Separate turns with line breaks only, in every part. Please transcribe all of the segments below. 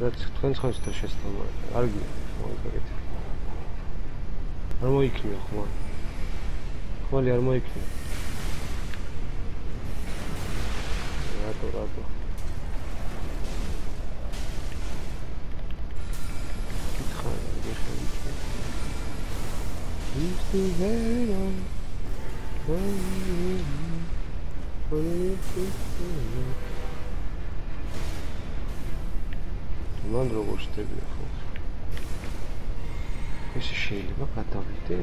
რაც თქვენ ხართ და შესწავლა არ გიგეთ არ მოიქნია ხმა. ხმალი არ მოიქნია. რატო რატო? Used to hate on მან როგორ შევიდა ხო? ეს შეიძლება გადავიდე?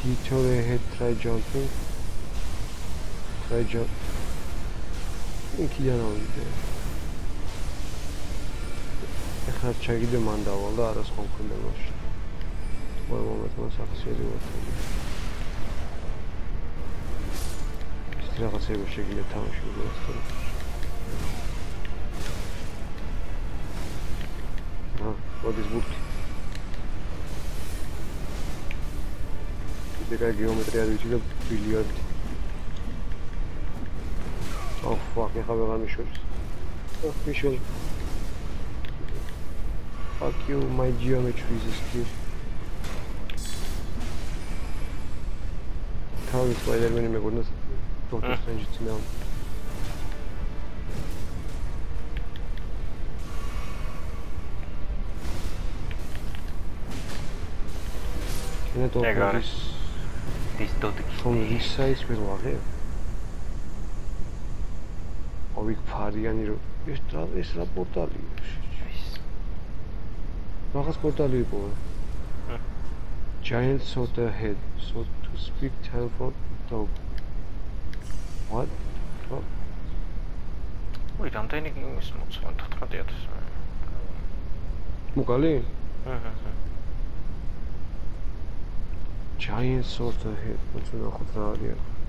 Teacher head try jumping. Try jump. იქიდან ავიდე. ეხლა ჩაგიდე მან დავალ და არას ხომ ქონდა მაშინ. ყველა მომენტ მას ახსიერი ვარ. რაღაცები შეგიძლია თამაში უბრალოდ. მოდის ბურთი. კიდე გეომეტრია ვიცი და ბილიარდი. Oh fuck, habe gar nicht Schutz. Oh, wie schön. Fuck you, my geometry is still. თავი სპაიდერმენი მეგონა დოქტორ სტრენჯი ძნა მე დოქტორის ის დოდიკი ხომ ისა ის მე ვაღე. ოვიკ ფარიანი რო ეს ეს რა პორტალია ის რაღაც პორტალი იყო giants of the head so to speak teleport dog. What what
ვი რამდენი ის მოცვა 14000.
მოკალი აჰა giant sword to hit into the.